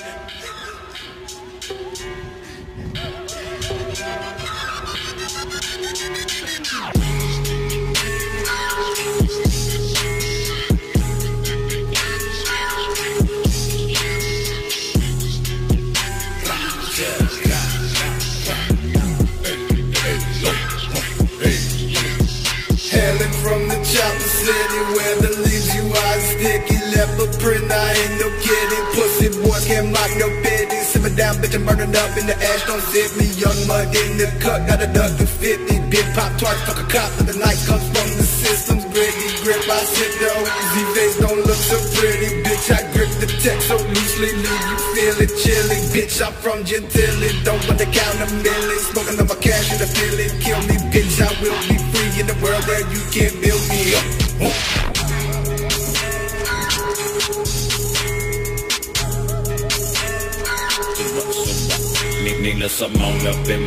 Yeah. left a print, I ain't no kidding. Pussy boys can't lock no bed. Simmer down, bitch, I'm burning up in the ash. Don't zip me, young mud in the cut. Got a duck to 50. Big pop tart, fuck a cop. But the night comes from the system's gritty grip. I sit down, easy face don't look so pretty. Bitch, I grip the text so loosely. Leave you feeling chilly. Bitch, I'm from Gentilly. Don't want to count a million. Smoking on my cash and I feel it. Kill me, bitch, I will be free in the world where you can't build me up. Nigga, some on up in